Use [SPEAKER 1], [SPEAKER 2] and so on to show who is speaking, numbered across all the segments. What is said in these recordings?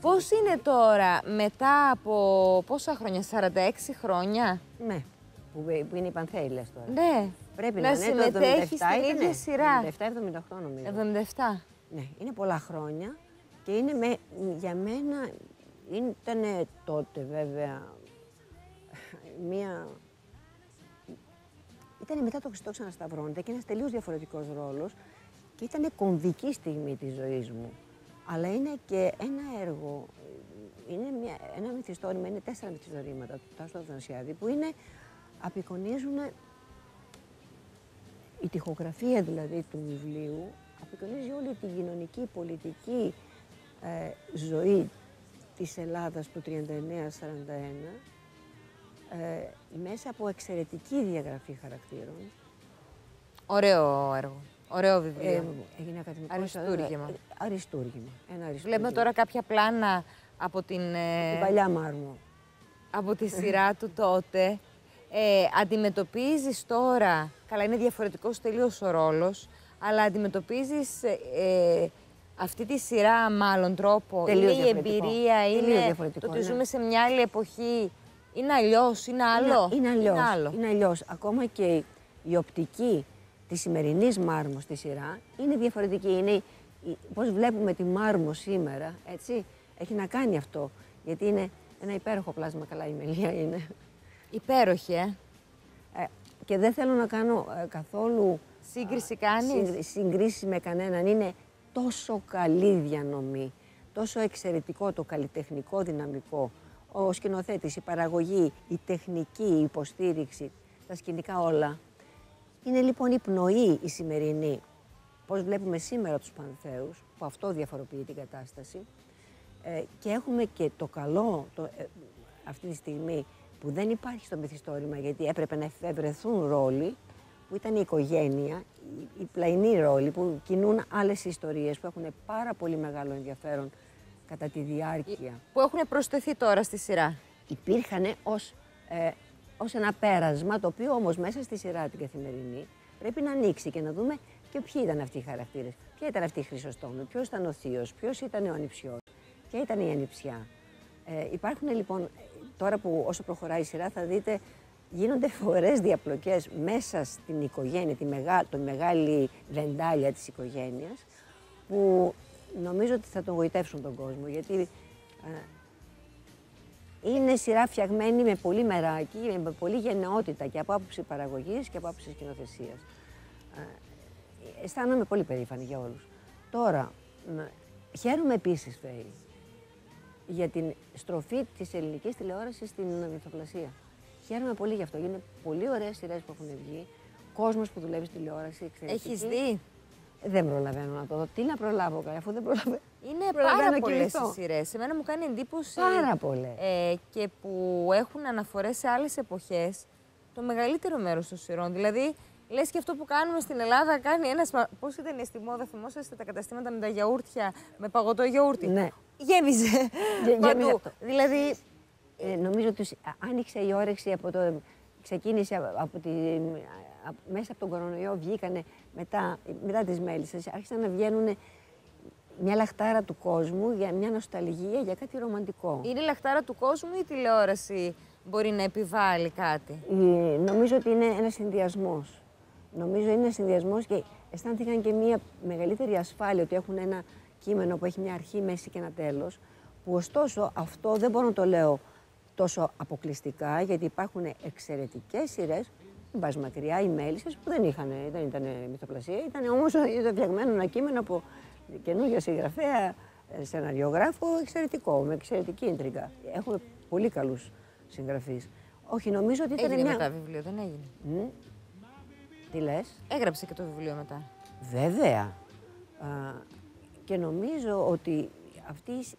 [SPEAKER 1] Πώς είναι τώρα, μετά από πόσα χρόνια, 46 χρόνια;
[SPEAKER 2] Ναι, που, που είναι η Πανθέη λες τώρα.
[SPEAKER 1] Ναι.
[SPEAKER 2] Πρέπει
[SPEAKER 1] να,
[SPEAKER 2] να είναι το
[SPEAKER 1] συμμετέχει
[SPEAKER 2] 77
[SPEAKER 1] στην ίδια
[SPEAKER 2] ήτανε.
[SPEAKER 1] σειρά.
[SPEAKER 2] 77-78 νομίζω.
[SPEAKER 1] 77.
[SPEAKER 2] Ναι, είναι πολλά χρόνια και είναι με, για μένα ήταν τότε βέβαια μία... Ήταν μετά το Χριστό ξανασταυρώνεται και ένας τελείως διαφορετικός ρόλος και ήταν κομβική στιγμή της ζωής μου. Αλλά είναι και ένα έργο, είναι μια, ένα μυθιστόρημα, είναι τέσσερα μυθιστορήματα του Τάσου Αθανασιάδη που είναι, απεικονίζουν η τοιχογραφία δηλαδή του βιβλίου απεικονίζει όλη την κοινωνική, πολιτική ε, ζωή της Ελλάδας του 39-41 ε, μέσα από εξαιρετική διαγραφή χαρακτήρων.
[SPEAKER 1] Ωραίο έργο. Ωραίο βιβλίο.
[SPEAKER 2] Ε, έγινε ακαδημικό.
[SPEAKER 1] Αριστούργημα.
[SPEAKER 2] Ε, αριστούργημα. Ένα αριστούργημα.
[SPEAKER 1] Βλέπουμε τώρα κάποια πλάνα από την, ε,
[SPEAKER 2] Την παλιά Μάρμο.
[SPEAKER 1] από τη σειρά του τότε. Ε, αντιμετωπίζεις τώρα, καλά είναι διαφορετικός τελείως ο ρόλος, αλλά αντιμετωπίζεις ε, ε, αυτή τη σειρά με άλλον τρόπο.
[SPEAKER 2] Τελείως
[SPEAKER 1] είναι η
[SPEAKER 2] διαφορετικό.
[SPEAKER 1] εμπειρία,
[SPEAKER 2] Τελείως
[SPEAKER 1] είναι
[SPEAKER 2] διαφορετικό,
[SPEAKER 1] το ότι
[SPEAKER 2] ναι.
[SPEAKER 1] ζούμε σε μια άλλη εποχή. Είναι αλλιώς, είναι άλλο;
[SPEAKER 2] Είναι, είναι αλλιώς.
[SPEAKER 1] Είναι άλλο.
[SPEAKER 2] Είναι αλλιώς. Ακόμα και η οπτική της σημερινής Μάρμος στη σειρά είναι διαφορετική. Είναι η- πώς βλέπουμε τη Μάρμο σήμερα, έτσι, έχει να κάνει αυτό. Γιατί είναι ένα υπέροχο πλάσμα, καλά η Μελία είναι.
[SPEAKER 1] Υπέροχη, ε.
[SPEAKER 2] Ε, και δεν θέλω να κάνω ε, καθόλου
[SPEAKER 1] Σύγκριση κάνεις;
[SPEAKER 2] συγκρι- συγκρίσεις με κανέναν. Είναι τόσο καλή διανομή, τόσο εξαιρετικό το καλλιτεχνικό δυναμικό, ο σκηνοθέτης, η παραγωγή, η τεχνική, η υποστήριξη, τα σκηνικά όλα. Είναι λοιπόν η πνοή η σημερινή. Πώς βλέπουμε σήμερα τους Πανθέους, που αυτό διαφοροποιεί την κατάσταση. Ε, και έχουμε και το καλό το, ε, αυτή τη στιγμή που δεν υπάρχει στο μυθιστόρημα γιατί έπρεπε να εφευρεθούν ρόλοι που ήταν η οικογένεια, οι, οι πλαϊνοί ρόλοι που κινούν άλλες ιστορίες που έχουν πάρα πολύ μεγάλο ενδιαφέρον κατά τη διάρκεια.
[SPEAKER 1] Που έχουν προσθεθεί τώρα στη σειρά.
[SPEAKER 2] Υπήρχαν ως, ε, ως ένα πέρασμα το οποίο όμως μέσα στη σειρά την καθημερινή πρέπει να ανοίξει και να δούμε και ποιοι ήταν αυτοί οι χαρακτήρες. Ποια ήταν αυτή η Χρυσοστόμη, ποιος ήταν ο θείος, ποιος ήταν ο ανιψιός, ποια ήταν η ανιψιά. Ε, υπάρχουν λοιπόν, τώρα που όσο προχωράει η σειρά θα δείτε, γίνονται φορές διαπλοκές μέσα στην οικογένεια, τη μεγά, το μεγάλη βεντάλια της οικογένειας, που νομίζω ότι θα τον γοητεύσουν τον κόσμο, γιατί ε, είναι σειρά φτιαγμένη με πολύ μεράκι, με πολύ γενναιότητα και από άποψη παραγωγής και από άποψη σκηνοθεσίας. Ε, αισθάνομαι πολύ περήφανη για όλους. Τώρα, μ, χαίρομαι επίσης, Φέη, για την στροφή της ελληνικής τηλεόρασης στην μυθοπλασία. Χαίρομαι πολύ γι' αυτό. Είναι πολύ ωραίες σειρές που έχουν βγει. Κόσμος που δουλεύει στη τηλεόραση, εξαιρετική.
[SPEAKER 1] Έχεις δει;
[SPEAKER 2] Δεν προλαβαίνω να το δω. Τι να προλάβω, καλά, αφού δεν προλαβαίνω.
[SPEAKER 1] Είναι
[SPEAKER 2] Προλαβαίνω
[SPEAKER 1] πάρα
[SPEAKER 2] να
[SPEAKER 1] πολλές οι
[SPEAKER 2] κοιμηθώ.
[SPEAKER 1] σειρές. Εμένα μου κάνει εντύπωση.
[SPEAKER 2] Πάρα πολλές.
[SPEAKER 1] Ε, και που έχουν αναφορές σε άλλες εποχές το μεγαλύτερο μέρος των σειρών. Δηλαδή, λες και αυτό που κάνουμε στην Ελλάδα κάνει ένας. Πώς ήταν στη μόδα, θυμόσαστε τα καταστήματα με τα γιαούρτια, με παγωτό γιαούρτι;
[SPEAKER 2] Ναι.
[SPEAKER 1] Γέμιζε.
[SPEAKER 2] Γε-
[SPEAKER 1] παντού.
[SPEAKER 2] γέμιζε αυτό.
[SPEAKER 1] Δηλαδή,
[SPEAKER 2] Ε, νομίζω ότι σ- άνοιξε η όρεξη από το... Ξεκίνησε από- από τη, από- μέσα από τον κορονοϊό, βγήκανε μετά, μετά τις μέλισσες, άρχισαν να βγαίνουν μια λαχτάρα του κόσμου για μια νοσταλγία, για κάτι ρομαντικό.
[SPEAKER 1] είναι η λαχτάρα του κόσμου ή η τηλεόραση μπορεί να επιβάλλει κάτι;
[SPEAKER 2] Ε, νομίζω ότι είναι ένας συνδυασμός. Νομίζω είναι ένας συνδυασμός και αισθάνθηκαν και μια μεγαλύτερη ασφάλεια ότι έχουν ένα κείμενο που έχει μια αρχή, μέση και ένα τέλος. Που ωστόσο αυτό δεν μπορώ να το λέω τόσο αποκλειστικά, γιατί υπάρχουν εξαιρετικές σειρές. Μην πας μακριά, οι μέλισσε που δεν, είχαν, δεν ήταν μυθοπλασία, ήταν όμως φτιαγμένο ένα κείμενο από καινούργια συγγραφέα, ε, σεναριογράφο εξαιρετικό, με εξαιρετική ίντριγκα. Έχουμε πολύ καλούς συγγραφείς. Όχι, νομίζω ότι ήταν
[SPEAKER 1] Έγινε
[SPEAKER 2] μια.
[SPEAKER 1] μετά βιβλίο, δεν έγινε.
[SPEAKER 2] Μμ. Τι λες;
[SPEAKER 1] Έγραψε και το βιβλίο μετά.
[SPEAKER 2] Βέβαια. Α, και νομίζω ότι αυτή η σ-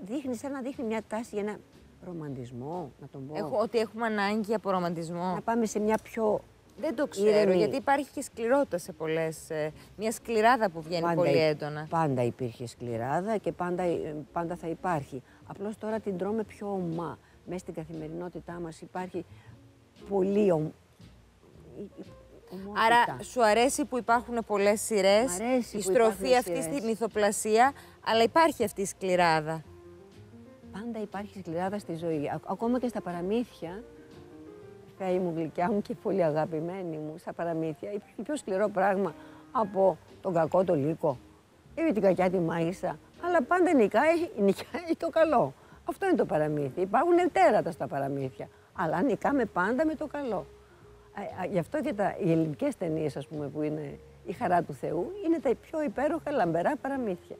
[SPEAKER 2] δείχνει σαν να δείχνει μια τάση για ένα ρομαντισμό, να τον πω.
[SPEAKER 1] Έχω, ότι έχουμε ανάγκη από ρομαντισμό.
[SPEAKER 2] Να πάμε σε μια πιο...
[SPEAKER 1] Δεν το ξέρω,
[SPEAKER 2] ήρεμη.
[SPEAKER 1] γιατί υπάρχει και σκληρότητα σε πολλές. μια σκληράδα που βγαίνει πολύ
[SPEAKER 2] υ-
[SPEAKER 1] έντονα.
[SPEAKER 2] Πάντα υπήρχε σκληράδα και πάντα, ε, πάντα θα υπάρχει. Απλώς τώρα την τρώμε πιο ομά. Μέσα στην καθημερινότητά μας υπάρχει πολύ ομ... η- η- ομότητα.
[SPEAKER 1] Άρα σου αρέσει που υπάρχουν πολλές σειρές,
[SPEAKER 2] Μ' αρέσει
[SPEAKER 1] η
[SPEAKER 2] που
[SPEAKER 1] στροφή
[SPEAKER 2] υπάρχουν
[SPEAKER 1] αυτή
[SPEAKER 2] σειρές.
[SPEAKER 1] στη μυθοπλασία, αλλά υπάρχει αυτή η σκληράδα.
[SPEAKER 2] πάντα υπάρχει σκληράδα στη ζωή. Α- ακόμα και στα παραμύθια, Θεή μου, γλυκιά μου και πολύ αγαπημένη μου, στα παραμύθια υπάρχει πιο σκληρό πράγμα από τον κακό το λύκο ή την κακιά τη μάγισσα. Αλλά πάντα νικάει, νικάει το καλό. Αυτό είναι το παραμύθι. Υπάρχουν τέρατα στα παραμύθια. Αλλά νικάμε πάντα με το καλό. Ε, α, Γι' αυτό και τα, οι ελληνικές ταινίες, ας πούμε, που είναι η χαρά του Θεού, είναι τα πιο υπέροχα λαμπερά παραμύθια.